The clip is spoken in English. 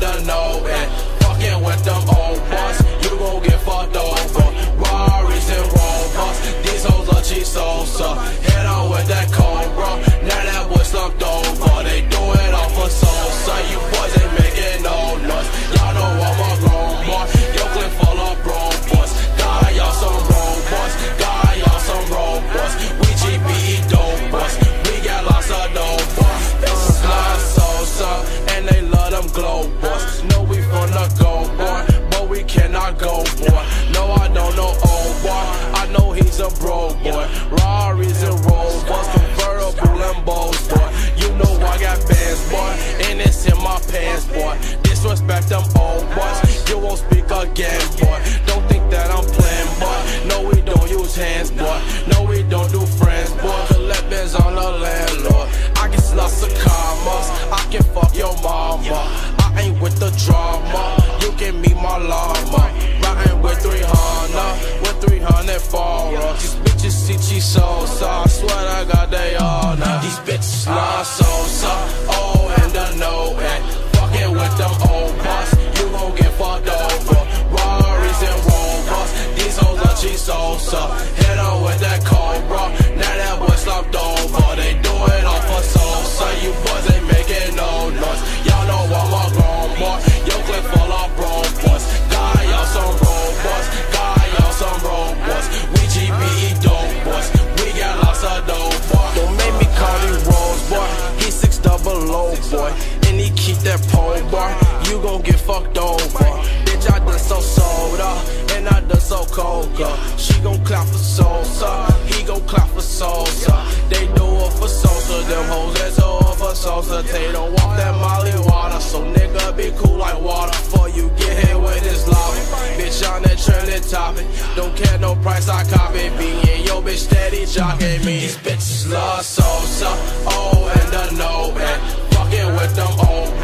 disrespect them old boys. You won't speak again, boy. Don't think that I'm playing, boy. No, we don't use hands, boy. No, we don't do friends, boy. Collect bins on the landlord. I can lots of commas. I can fuck your mama. I ain't with the drama. You can meet my llama. Riding with 300, with 300 for These bitches see cheese so, I swear I got they all now. These bitches love so, so. Oh, and I know it fucking with them old salsa. Hit on with that cobra, coca. She gon' clap for Sosa, he gon' clap for Sosa. They do it for Sosa, them hoes that do it for Sosa. They don't want that Molly water, so nigga be cool like water. For you get hit with this lava. Bitch, on that trending topic, don't care no price, I copy. Being yo bitch steady jocking me. These bitches love Sosa, oh, and I know it. Fucking with them oh,